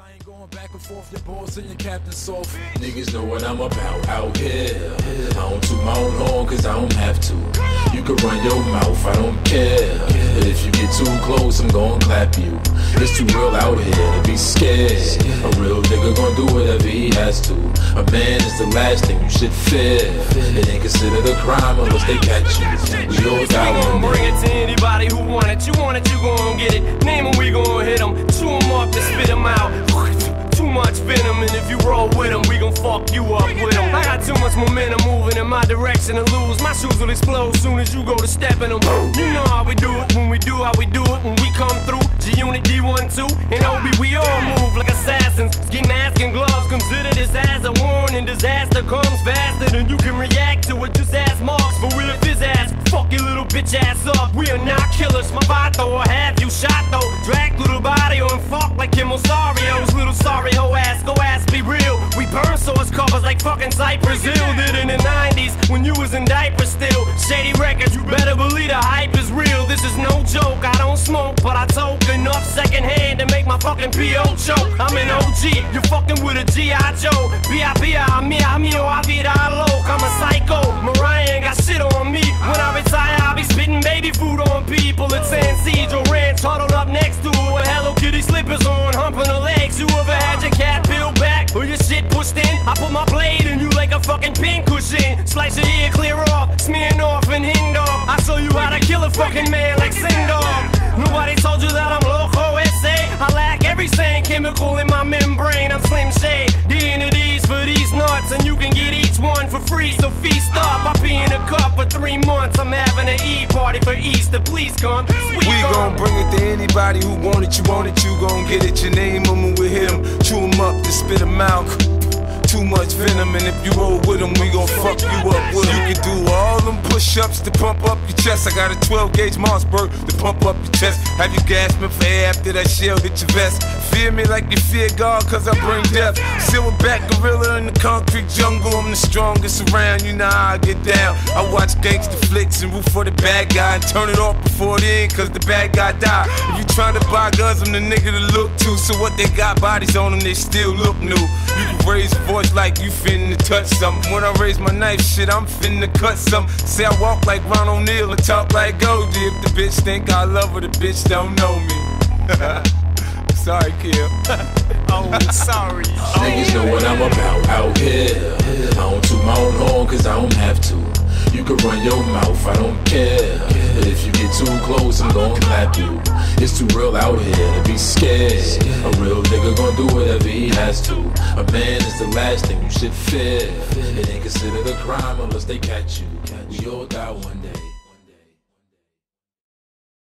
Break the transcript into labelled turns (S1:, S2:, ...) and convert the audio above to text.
S1: I ain't going back and forth, your boss and your captain soft.
S2: Niggas know what I'm about out here. I don't toot my own horn cause I don't have to. You can run your mouth, I don't care. But if you get too close, I'm gonna clap you. It's too real out here to be scared. A real nigga gonna do whatever he has to. A man is the last thing you should fear. It ain't considered a crime unless they catch you. We all
S3: gon'
S2: one
S3: bring it to anybody who want it. You want it, you gon' get it. Name 'em, we gon' hit 'em. Chew 'em up and spit 'em out. You roll with 'em, we gon' fuck you up with with 'em. I got too much momentum moving in my direction to lose. My shoes will explode soon as you go to step in 'em. You know how we do it when we do how we do it when we come through. G Unit D12 and OB, we all move like assassins. Get mask and gloves, consider this as a warning. Disaster comes faster than you can react to it. Just ask Marks for lift his ass. Fuck your little bitch ass up. We are not killers. My vato will have you shot though. Drag through the body and fuck like Kim Osorio's source covers like fucking Cypress Hill did in the 90s when you was in diapers still. Shady records, you better believe the hype is real. This is no joke. I don't smoke, but I toke enough secondhand to make my fucking PO choke. I'm an OG. You're fucking with a G.I. Joe. B.I.B.I. Me, I me, I vida loc. I'm a psycho. Mariah ain't got shit on me. When I retire, I'll be spitting baby food on people. It's Ancestral Ranch, huddled up next to it with Hello Kitty slippers on, humping her legs. You ever fucking pin cushion. Slice your ear clear off, smearing off and hing dog. I show you how to kill a fucking man like Sing Dog. Nobody told you that I'm loco SA. I lack every sane chemical in my membrane. I'm Slim Shade. D into these for these nuts, and you can get each one for free. So feast up. I pee in a cup for three months. I'm having an E party for Easter. Please come. Sweet
S4: We gon' bring it to anybody who want it, you want it, you gon' get it. Your name 'em and with him, chew 'em up, then spit 'em out. Too much venom, and if you roll with 'em, we gon' fuck you up with. You can do all them push ups to pump up your chest. I got a 12 gauge Mossberg to pump up your chest. Have you gasping for air after that shell hit your vest? Fear me like you fear God, cause I bring death. Silverback gorilla in the concrete jungle, I'm the strongest around, you know how I get down. I watch gangster flicks and root for the bad guy and turn it off before it end, cause the bad guy die. If you trying to buy guns, I'm the nigga to look to. So what they got bodies on them, they still look new. You can raise your voice like you finna touch something. When I raise my knife, shit, I'm finna cut something. Say I walk like Ron O'Neal and talk like Goldie. If the bitch think I love her, the bitch don't know me. Sorry, Kim.
S3: Oh, sorry.
S2: Niggas know what I'm about out here. I don't toot my own horn cause I don't have to. You can run your mouth, I don't care. But if you get too close, I'm gonna clap you. It's too real out here to be scared. A real nigga gonna do whatever he has to. A man is the last thing you should fear. It ain't considered a crime unless they catch you. We all die one day.